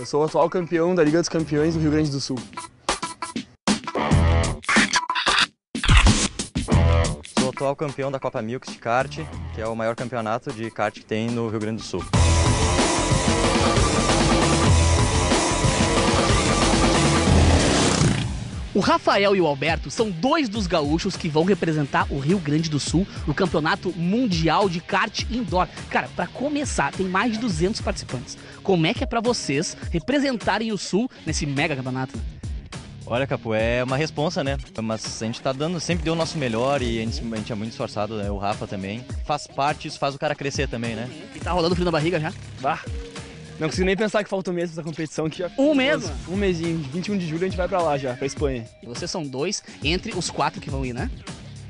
Eu sou o atual campeão da Liga dos Campeões do Rio Grande do Sul. Sou o atual campeão da Copa Milks de kart, que é o maior campeonato de kart que tem no Rio Grande do Sul. O Rafael e o Alberto são dois dos gaúchos que vão representar o Rio Grande do Sul no Campeonato Mundial de Kart Indoor. Cara, para começar, tem mais de 200 participantes. Como é que é para vocês representarem o Sul nesse mega campeonato? Olha, Capu, é uma responsa, né? Mas a gente tá dando, sempre deu o nosso melhor e a gente, a gente é muito esforçado, né? O Rafa também. Faz parte, isso faz o cara crescer também, né? E tá rolando frio na barriga já? Bah! Não consigo nem pensar que falta um mês pra essa competição que já. Um mês? Um mêsinho. 21 de julho a gente vai pra lá já, pra Espanha. E vocês são dois entre os quatro que vão ir, né?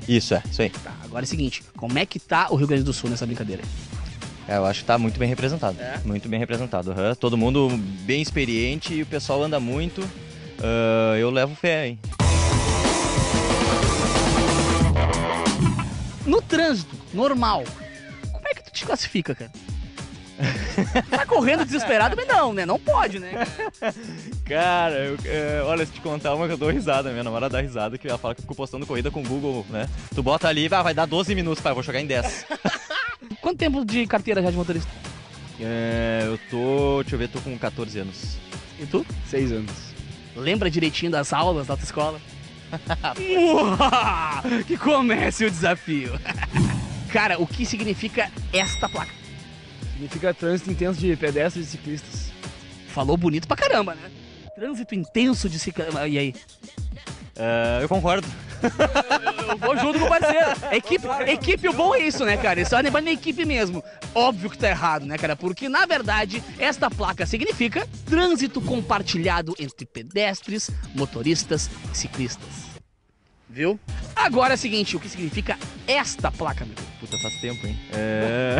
Isso, é, isso aí. Tá, agora é o seguinte, como é que tá o Rio Grande do Sul nessa brincadeira? É, eu acho que tá muito bem representado. É? Muito bem representado. aham. Todo mundo bem experiente e o pessoal anda muito. Ah, eu levo fé, hein? No trânsito, normal, como é que tu te classifica, cara? tá correndo desesperado, mas não, né? Não pode, né? Cara, eu, é, olha, se te contar uma que eu dou risada, minha namorada dá risada, que ela fala que eu fico postando corrida com o Google, né? Tu bota ali, vai, vai dar 12 minutos, pai, eu vou chegar em 10. Quanto tempo de carteira já de motorista? É, eu tô, deixa eu ver, tô com 14 anos. E tu? Seis anos. Lembra direitinho das aulas da autoescola? Uau, que comece o desafio. Cara, o que significa esta placa? Significa trânsito intenso de pedestres e ciclistas. Falou bonito pra caramba, né? Trânsito intenso de ciclistas. E aí? É, eu concordo. Eu vou junto com o parceiro. Equipe, equipe, o bom é isso, né, cara? Isso é na equipe mesmo. Óbvio que tá errado, né, cara? Porque, na verdade, esta placa significa trânsito compartilhado entre pedestres, motoristas e ciclistas. Viu? Agora é o seguinte, o que significa esta placa, meu? Puta, faz tempo, hein? É...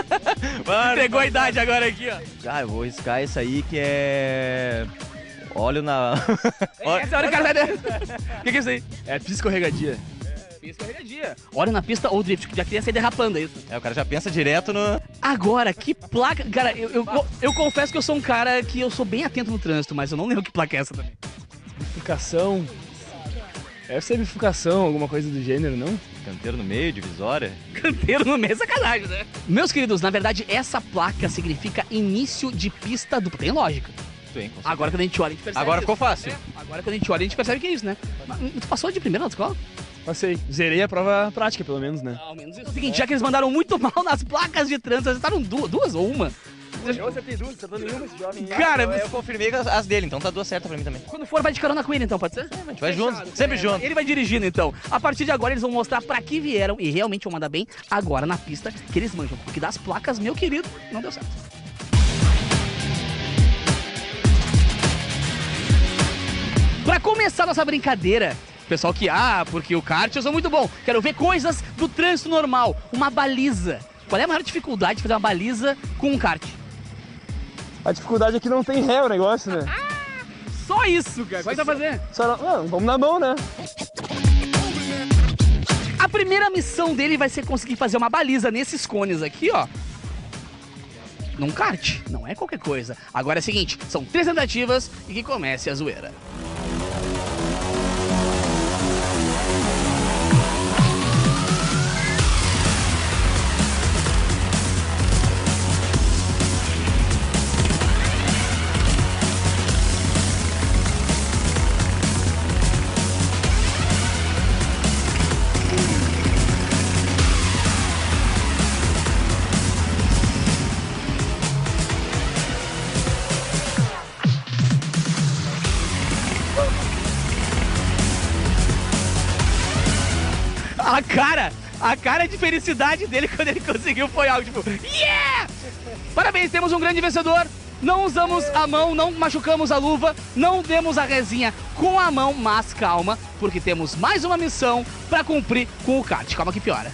Mano, Pegou a idade agora aqui, ó. Ah, eu vou riscar isso aí que é... Óleo na... Hora o cara vai... O que, que é isso aí? É pista escorregadia. Pista dia. Olha na pista ou drift, que já queria sair derrapando, é isso? É, o cara já pensa direto no... Agora, que placa. Cara, eu, eu, eu confesso que eu sou um cara que eu sou bem atento no trânsito, mas eu não lembro que placa é essa também. Bifurcação. Ser bifurcação, alguma coisa do gênero, não? Canteiro no meio, divisória. Canteiro no meio, é sacanagem, né? Meus queridos, na verdade, essa placa significa início de pista dupla. Tem lógica. Com Agora quando a gente olha, a gente percebe. Agora ficou fácil. É, agora quando a gente olha, a gente percebe que é isso, né? Mas, Tu passou de primeira na escola? Passei. Zerei a prova prática, pelo menos, né? Ao menos isso. É o seguinte, já que eles mandaram muito mal nas placas de trânsito, eles acertaram duas, duas ou uma? Eu acertei duas, acertou nenhuma esse jovem. Cara, Eu, eu confirmei as, as dele, então tá duas certas pra mim também. quando for, vai de carona com ele então, pode ser? Gente vai junto, sempre junto. Ele vai dirigindo então. A partir de agora eles vão mostrar pra que vieram e realmente vão mandar bem agora na pista que eles manjam. Porque das placas, meu querido, não deu certo. Pra começar nossa brincadeira, pessoal que, ah, porque o kart eu sou muito bom, quero ver coisas do trânsito normal, uma baliza. Qual é a maior dificuldade de fazer uma baliza com um kart? A dificuldade é que não tem ré o negócio, né? Só isso, cara. Como é que vai fazer? Só não, não, vamos na mão, né? A primeira missão dele vai ser conseguir fazer uma baliza nesses cones aqui, ó. Num kart, não é qualquer coisa. Agora é o seguinte, são três tentativas e que comece a zoeira. A cara, a cara de felicidade dele quando ele conseguiu foi algo tipo, yeah! Parabéns, temos um grande vencedor. Não usamos a mão, não machucamos a luva, não demos a resinha com a mão, mas calma, porque temos mais uma missão pra cumprir com o kart. Calma que piora.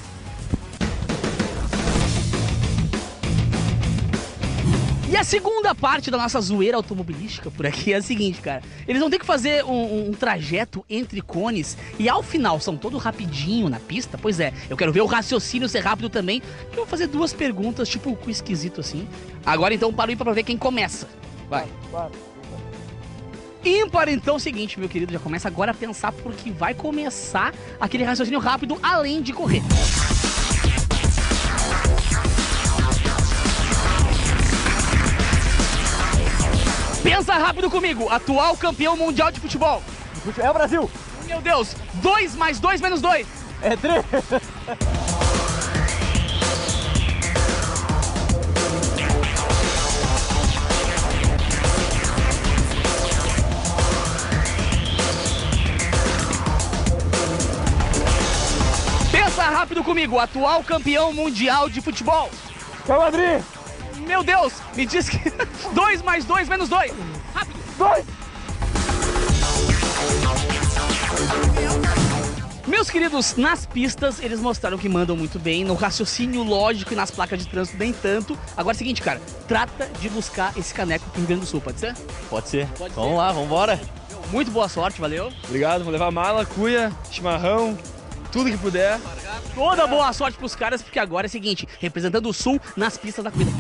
A segunda parte da nossa zoeira automobilística por aqui é a seguinte, cara. Eles vão ter que fazer um, um trajeto entre cones e ao final são todo rapidinho na pista. Pois é, eu quero ver o raciocínio ser rápido também. Eu vou fazer duas perguntas, tipo, com esquisito assim. Agora então para o pra ver quem começa. Vai. Ímpar, então, é o seguinte, meu querido, já começa agora a pensar porque vai começar aquele raciocínio rápido além de correr. Pensa rápido comigo, atual campeão mundial de futebol. É o Brasil! Meu Deus, 2 mais 2 menos 2. É três! Pensa rápido comigo, atual campeão mundial de futebol. Real Madrid! Meu Deus, me diz que 2 mais 2 menos 2. Rápido. Dois! Meus queridos, nas pistas eles mostraram que mandam muito bem, no raciocínio lógico e nas placas de trânsito nem tanto. Agora é o seguinte, cara, trata de buscar esse caneco pro Rio Grande do Sul, pode ser? Pode ser. Pode vamos ser. lá, vamos embora. Muito boa sorte, valeu. Obrigado, vou levar mala, cuia, chimarrão, tudo que puder. Toda boa sorte pros caras, porque agora é o seguinte, representando o Sul nas pistas da corrida.